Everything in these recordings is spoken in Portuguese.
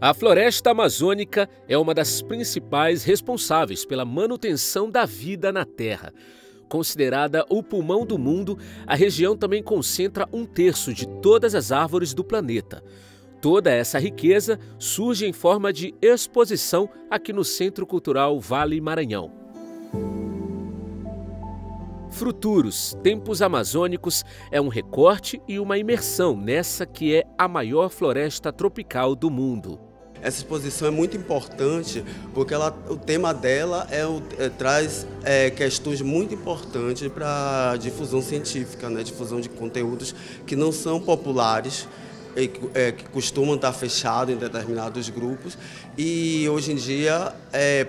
A floresta amazônica é uma das principais responsáveis pela manutenção da vida na Terra. Considerada o pulmão do mundo, a região também concentra um terço de todas as árvores do planeta. Toda essa riqueza surge em forma de exposição aqui no Centro Cultural Vale Maranhão. Fruturos, Tempos Amazônicos é um recorte e uma imersão nessa que é a maior floresta tropical do mundo. Essa exposição é muito importante porque ela, o tema dela é, é traz é, questões muito importantes para a difusão científica, né? difusão de conteúdos que não são populares, é, que costumam estar fechados em determinados grupos e hoje em dia é,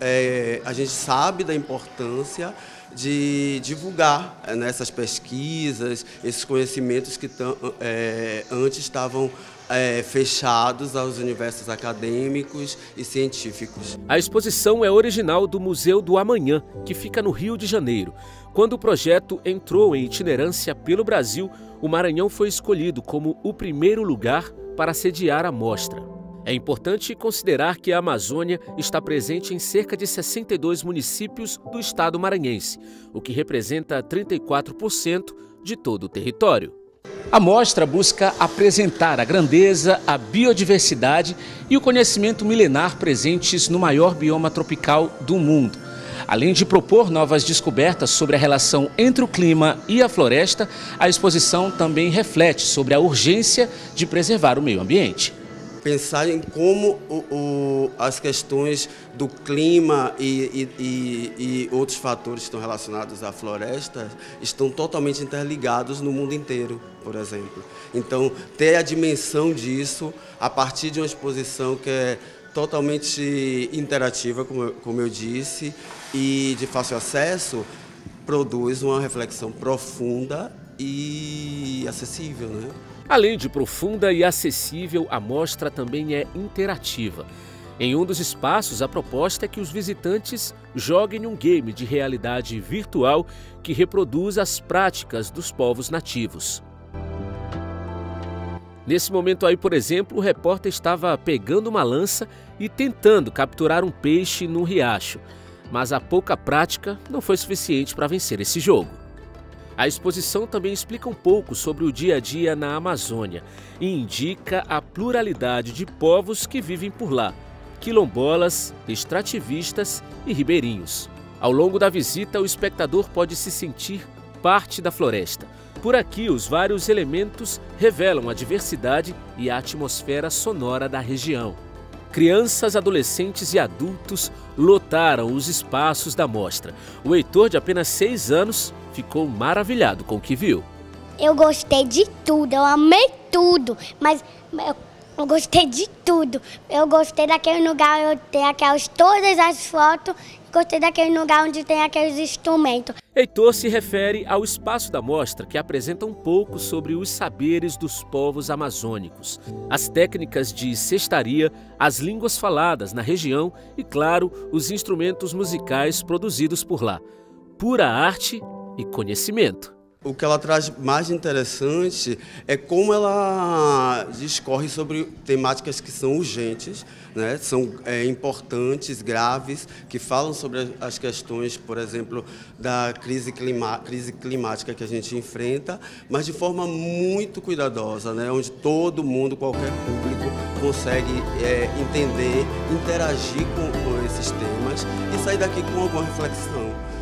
é, a gente sabe da importância de divulgar nessas né, pesquisas, esses conhecimentos que tão, é, antes estavam é, fechados aos universos acadêmicos e científicos. A exposição é original do Museu do Amanhã, que fica no Rio de Janeiro. Quando o projeto entrou em itinerância pelo Brasil, o Maranhão foi escolhido como o primeiro lugar para sediar a mostra. É importante considerar que a Amazônia está presente em cerca de 62 municípios do estado maranhense, o que representa 34% de todo o território. A mostra busca apresentar a grandeza, a biodiversidade e o conhecimento milenar presentes no maior bioma tropical do mundo. Além de propor novas descobertas sobre a relação entre o clima e a floresta, a exposição também reflete sobre a urgência de preservar o meio ambiente pensar em como o, o, as questões do clima e, e, e, outros fatores que estão relacionados à floresta estão totalmente interligados no mundo inteiro, por exemplo. Então, ter a dimensão disso a partir de uma exposição que é totalmente interativa, como como eu disse, e de fácil acesso, produz uma reflexão profunda e acessível, né? Além de profunda e acessível, a mostra também é interativa. Em um dos espaços, a proposta é que os visitantes joguem um game de realidade virtual que reproduz as práticas dos povos nativos. Nesse momento aí, por exemplo, o repórter estava pegando uma lança e tentando capturar um peixe num riacho, mas a pouca prática não foi suficiente para vencer esse jogo. A exposição também explica um pouco sobre o dia a dia na Amazônia e indica a pluralidade de povos que vivem por lá: quilombolas, extrativistas e ribeirinhos. Ao longo da visita, o espectador pode se sentir parte da floresta. Por aqui, os vários elementos revelam a diversidade e a atmosfera sonora da região. Crianças, adolescentes e adultos lotaram os espaços da mostra. O Heitor, de apenas seis anos, ficou maravilhado com o que viu. Eu gostei de tudo, eu amei tudo, mas eu, eu gostei de tudo. Eu gostei daquele lugar, eu tenho aquelas todas as fotos Gostei daquele lugar onde tem aqueles instrumentos. Heitor se refere ao espaço da mostra que apresenta um pouco sobre os saberes dos povos amazônicos, as técnicas de cestaria, as línguas faladas na região e, claro, os instrumentos musicais produzidos por lá. Pura arte e conhecimento. O que ela traz mais interessante é como ela discorre sobre temáticas que são urgentes, né? são é, importantes, graves, que falam sobre as questões, por exemplo, da crise, clima, crise climática que a gente enfrenta, mas de forma muito cuidadosa, né? onde todo mundo, qualquer público, consegue é, entender, interagir com, com esses temas e sair daqui com alguma reflexão.